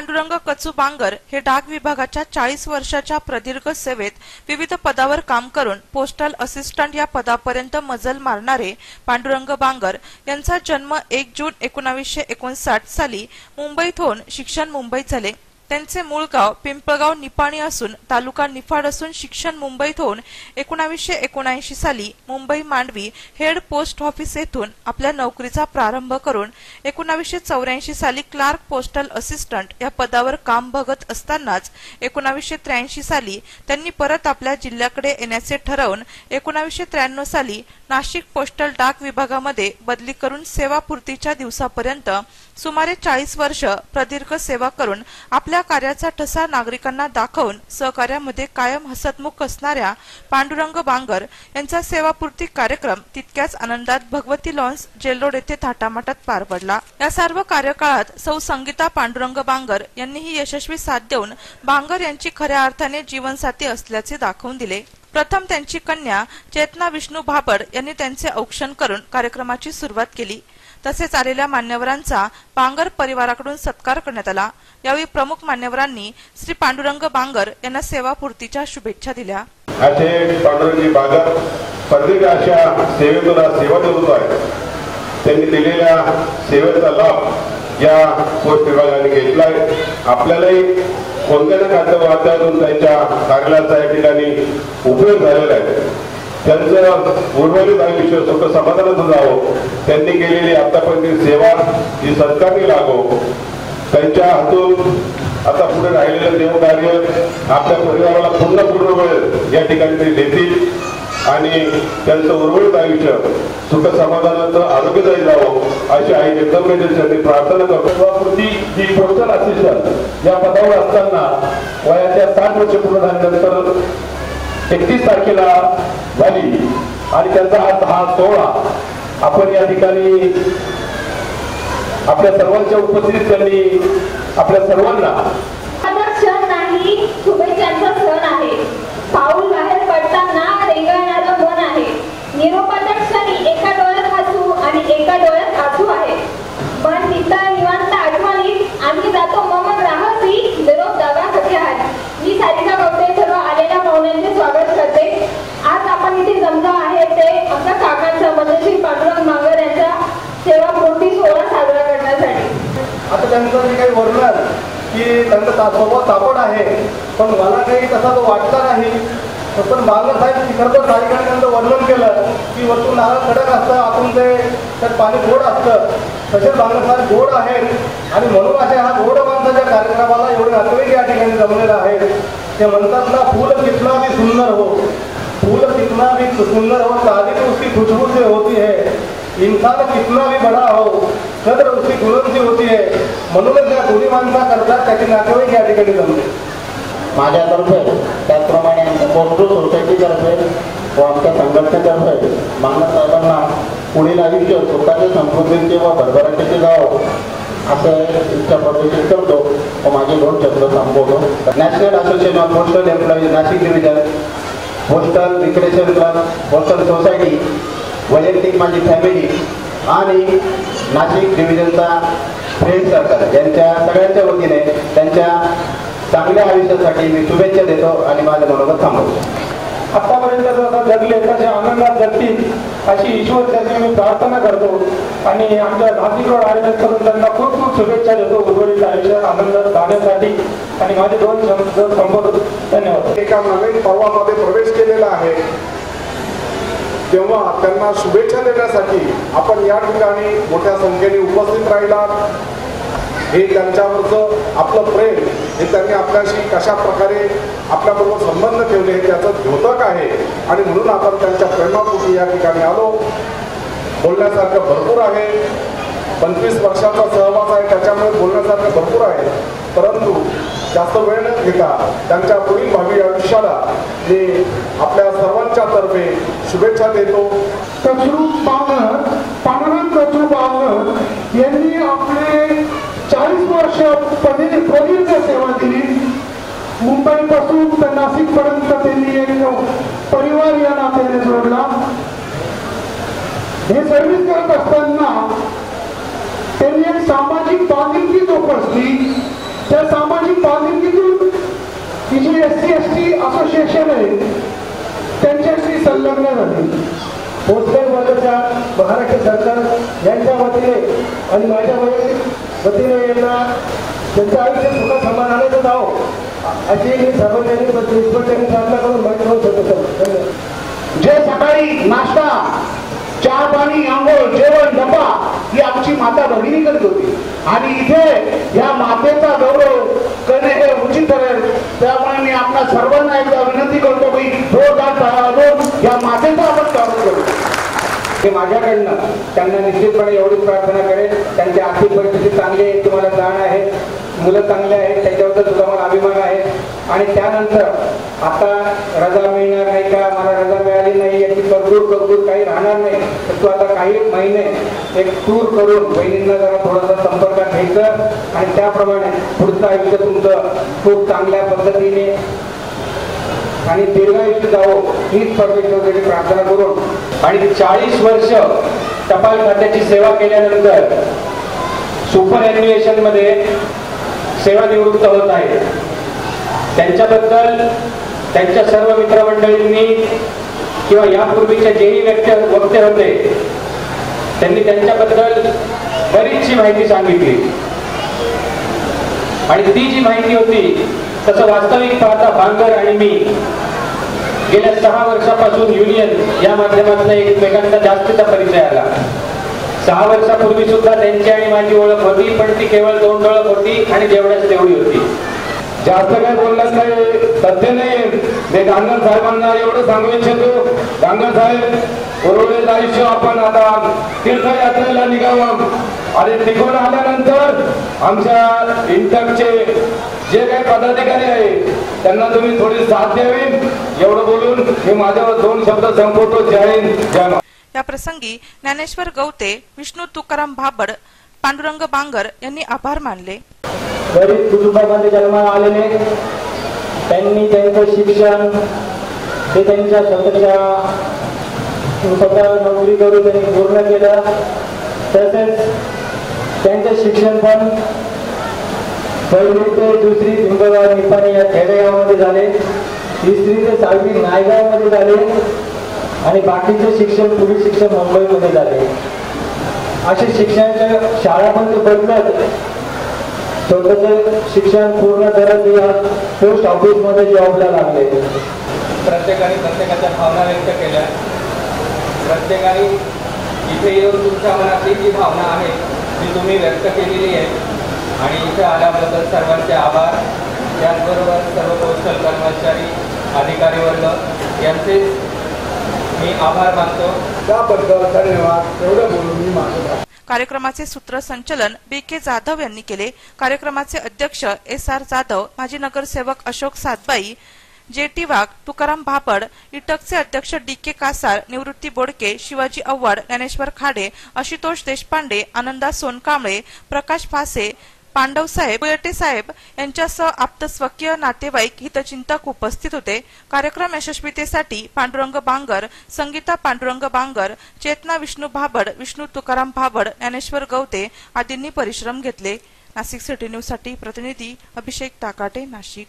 पांडुरंग कचू बांगर हे डाक विभागाच्या चाळीस वर्षाच्या प्रदीर्घ सेवेत विविध पदावर काम करून पोस्टल असिस्टंट या पदापर्यंत मजल मारणारे पांडुरंग बांगर यांचा जन्म एक जून एकोणावीसशे एकोणसाठ साली मुंबईत होऊन शिक्षण मुंबईत झाले. त्यांचे मूळ गाव पिंपळगाव निपाणी असून तालुका निफाड असून शिक्षण मुंबईत होऊन एकोणावीसशे एकोणऐंशी साली Mumbai Mandvi head post office येथून आपल्या नोकरीचा प्रारंभ करून एकोणावीसशे चौऱ्याऐंशी साली क्लार्क पोस्टल असिस्टंट या पदावर काम बघत असतानाच एकोणावीसशे त्र्याऐंशी साली त्यांनी परत आपल्या जिल्ह्याकडे येण्याचे ठरवून एकोणावीसशे त्र्याण्णव साली नाशिक पोस्टल डाक विभागामध्ये बदली करून सेवापूर्तीच्या दिवसापर्यंत सुमारे चाळीस वर्ष प्रदीर्घ सेवा करून आपल्या कार्याचा ठसा नागरिकांना दाखवून सहकार्यामध्ये कायम हसतमुख असणाऱ्या पांडुरंग बांगर यांचा सेवापूर्ती कार्यक्रम तितक्याच आनंदात भगवती लॉन्स जेलरोड येथे थाटामाटात पार पडला. या सर्व कार्यकाळात सौ संगीता पांडुरंग बांगर यांनी ही यशस्वी साथ देऊन बांगर यांची खऱ्या अर्थाने जीवनसाथी असल्याचे दाखवून दिले. प्रथम त्यांची कन्या चेतना विष्णू भाबड यांनी त्यांचे औक्षण करून कार्यक्रमाची सुरुवात केली. तसेच आलेल्या मान्यवरांचा बांगर परिवाराकडून सत्कार करण्यात आला. यावेळी प्रमुख मान्यवरांनी श्री पांडुरंग बांगर यांना सेवापूर्तीच्या शुभेच्छा दिल्या. असे पांडुरंगी बागर प्रत्येक अशा सेवेतून सेवा देत होतो त्यांनी दिलेल्या सेवेचा लाभ या पोस्ट विभागाने घेतलाय आपल्यालाही कोणत्या ना कोणत्या वाद्यातून त्यांच्या दाखल्याचा या ठिकाणी उपयोग झालेला आहे. त्यांचं उर्वरित आयुष्य सुख समाधानाचं जावं त्यांनी केलेली आतापर्यंत सेवा ही सत्कारणी लागो. त्यांच्या हातून आता पुढे राहिलेलं देवकार्य आपल्या परिवाराला पूर्ण पूर्ण वेळ या ठिकाणी ते देतील. आणि त्यांचं उर्वरित आयुष्य सुख समाधानाचं आरोग्यदायी जावं अशी आई जगदंबेच्या प्रार्थना करतो. जी ही पोस्टल असिस्टंट या पदावर असताना वयाच्या साठ वर्ष पूर्ण झाल्यानंतर एकतीस तारखेला झाली. आणि त्यांचा आज हा सोहळा. आपण या ठिकाणी आपल्या सर्वांच्या उपस्थितीत त्यांनी आपल्या सर्वांना आता क्षण नाही शुभेच्छांचा सण आहे पाऊल बाहेर पडताना रेंगाळणारं मन आहे निरोपाच्या क्षणी एका डोळ्यात हसू आणि एका डोळ्यात आसू आहे मन नितळ निवांत आठवणीत आम्ही जातो मम ग्राहसी निरोप दावा कधी आहे मी सारिका गवते सर्व आलेल्या पाहुण्यांचे स्वागत करते आज आपण इथे जमलो आहे ते आमच्या काकांचा म्हणजे श्री पांडुरंग मागर यांचा सेवापूर्ती सोहळा साजरा करण्यासाठी आता त्यांचं जे काही वर्णन की त्यांचा ता- स्वभाव तापड आहे पण मला काही तसा तो वाटला नाही. पण बांगर साहेब कार्यक्रम त्यांचं वर्णन केलं की वरतून नारळ कडक असतं आतून ते त्यात पाणी गोड असतं. तसेच बांगर साहेब गोड आहेत आणि म्हणून असे हा गोड माणसाच्या कार्यक्रमाला एवढे नातेवाईक या ठिकाणी जमलेले आहेत. ते म्हणतात ना फूल कितना भी सुंदर हो फूल कितना भी सुंदर हो ताली उसकी खुशबू से होती है इंसान कितना भी बड़ा हो कदर उसकी गुणन से होती है म्हणूनच या दोन्ही माणसा करतात त्याचे नातेवाईक या ठिकाणी जमले माझ्यातर्फे त्याचप्रमाणे आमच्या पोस्टल सोसायटीतर्फे व आमच्या संघटनेतर्फे मानव साहेबांना पुढील आयुष्य स्वतःच्या समृद्धीचे व भरभराटीचे जावं असं इच्छा प्रदर्शित करतो व माझे दोन शब्द संपवतो national association of postal employees Nashik division postal recreation club postal society वैयक्तिक माझी फॅमिली आणि नाशिक डिव्हिजनचा फ्रेंड सर्कल यांच्या सगळ्यांच्या वतीने त्यांच्या चांगल्या आयुष्यासाठी मी शुभेच्छा देतो आणि माझं मनोगत थांबवतो. आतापर्यंत जसं जगले तसे आनंदात जगतील अशी ईश्वर त्याची मी प्रार्थना करतो. आणि आमच्या नाशिक रोड आयोजन करून त्यांना खूप खूप शुभेच्छा देतो. उर्वरित आयुष्यात आनंद जाण्यासाठी आणि माझे दोन शब्द संपवतो धन्यवाद. एका नवीन पर्वामध्ये प्रवेश केलेला आहे. तेव्हा त्यांना शुभेच्छा देण्यासाठी आपण या ठिकाणी मोठ्या संख्येने उपस्थित राहिलात. हे त्यांच्यावरचं आपलं प्रेम हे त्यांनी आपल्याशी कशा प्रकारे आपल्याबरोबर संबंध ठेवले हे त्याचं द्योतक आहे. आणि म्हणून आपण त्यांच्या प्रेमापोटी या ठिकाणी आलो. बोलण्यासारखं भरपूर आहे. पंचवीस वर्षाचा सहवास आहे त्याच्यामुळे बोलण्यासारखं भरपूर आहे. परंतु जास्त वेळ न घेता त्यांच्या पुढील भावी आयुष्याला मी आपल्या सर्वांच्या तर्फे शुभेच्छा देतो. कचरू पावनं पांडुरंग कचरू पावनं यांनी आपले चाळीस वर्ष प्रदीर्घ सेवा दिली. मुंबईपासून तर नाशिकपर्यंत त्यांनी एक परिवार या नात्याने जोडला. हे सर्व्हिस करत असताना त्यांनी एक सामाजिक बांधिलकी जोपासली. त्या ही जी S C S T association आहे त्यांच्याशी संलग्न झाली. पोस्टल वर्गाच्या महाराष्ट्र सरकार यांच्या वतीने आणि माझ्या वैयक्तिक वतीने यांना त्यांचं आयुष्य सुखा समाधानाचं जावं. अशी मी सर्वजणी निष्पत्तीने प्रार्थना करून माहिती होऊ शकतो जे सकाळी नाश्ता चहा पाणी आंघोळ जेवण डबा ही आमची माता भगिनी करत होती आणि इथे या मातेचा गौरव करणे हे उचित ठरेल त्यामुळे मी आपल्या सर्वांना एकदा विनंती करतो की जोरदार टाळ्या वाजवून या मातेचा आपण स्वागत करू हे माझ्याकडनं त्यांना निश्चितपणे एवढीच प्रार्थना करेल त्यांची आर्थिक परिस्थिती चांगली आहे तुम्हाला जाण आहे मुलं चांगले आहेत त्याच्याबद्दल सुद्धा मला अभिमान आहे. आणि त्यानंतर आता रजा मिळणार नाही का? मला रजा मिळाली नाही याची तरतूर तरतूद काही राहणार नाही. तर तू आता काही महिने एक टूर करून बहिणींना जरा थोडासा संपर्कात घ्यायचं. आणि त्याप्रमाणे पुढचं आयुष्य तुमचं खूप चांगल्या पद्धतीने आणि दीर्घायुष्य जावो हीच परमेश्वराची प्रार्थना करून. आणि चाळीस वर्ष टपाल खात्याची सेवा केल्यानंतर सुपर अॅन्युएशनमध्ये सेवानिवृत्त होत आहे. त्यांच्याबद्दल त्यांच्या सर्व मित्रमंडळींनी किंवा यापूर्वीचे जेही व्यक्ती वक्ते होते त्यांनी त्यांच्याबद्दल बरीचशी माहिती सांगितली. आणि ती जी माहिती होती तसं वास्तविक पाहता बांगर आणि मी गेल्या सहा वर्षापासून युनियन या माध्यमातून एकमेकांचा जास्तीचा परिचय आला. सहा वर्षापूर्वी सुद्धा त्यांची आणि माझी ओळख होती पण ती केवळ दोन ओळख होती आणि जेवढ्याच तेवढी होती. जास्त काय बोललाच नाही सत्य नाही. मी डांगर साहेबांना एवढं सांगू इच्छितो. डांगर साहेब उर्वरित आयुष्य आपण आता तीर्थयात्रेला निघावं. आणि तिकडून आल्यानंतर आमच्या इंटकचे जे काही पदाधिकारी आहे त्यांना तुम्ही थोडी साथ द्यावी. एवढं बोलून मी माझ्यावर दोन शब्द संपवतो. जय हिंद जय महाराष्ट्र. या प्रसंगी ज्ञानेश्वर गवते विष्णू तुकाराम भाबड पांडुरंग बांगर यांनी आभार मानले. गरीब कुटुंबामध्ये जन्माला आलेले त्यांनी त्यांचं शिक्षण ते त्यांच्या स्वतःच्या स्वतः नोकरी करून त्यांनी पूर्ण केलं. तसेच त्यांचं शिक्षण पण पहिली ते दुसरी पिंपळगाव निपाणी या खेडेगावामध्ये झाले. तिसरी ते सहावी नायगावमध्ये झाले. आणि बाकीचे शिक्षण पुढील शिक्षण मुंबईमध्ये झाले. असे शिक्षणाच्या शाळा पण बदलत स्वतःचं शिक्षण पूर्ण करत या पोस्ट ऑफिसमध्ये जॉबला लागले. प्रत्येकाने प्रत्येकाच्या भावना व्यक्त केल्या. प्रत्येकाने इथे येऊन तुमच्या मनातली जी भावना आहे ती तुम्ही व्यक्त केलेली आहे आणि इथे आल्याबद्दल सर्वांचे आभार. त्याचबरोबर सर्व पोस्टल कर्मचारी अधिकारी वर्ग यांचे मी आभार मानतो. त्याबद्दल धन्यवाद. एवढं बोलून मी माझं कार्यक्रमाचे सूत्रसंचलन बी के जाधव यांनी केले. कार्यक्रमाचे अध्यक्ष एस आर जाधव माजी नगरसेवक अशोक सातबाई जे टी वाघ तुकाराम भापड इटकचे अध्यक्ष डी के कासार निवृत्ती बोडके शिवाजी आव्हाड ज्ञानेश्वर खाडे आशुतोष देशपांडे आनंदा सोनकांबळे प्रकाश फासे पांडव साहेब कुयटे साहेब यांच्यासह आप्त स्वकीय नातेवाईक हितचिंतक उपस्थित होते. कार्यक्रम यशस्वीतेसाठी पांडुरंग बांगर संगीता पांडुरंग बांगर चेतना विष्णू भाबड विष्णू तुकाराम भाबड ज्ञानेश्वर गवते आदींनी परिश्रम घेतले. नाशिक सिटी न्यूजसाठी प्रतिनिधी अभिषेक ताकाटे नाशिक.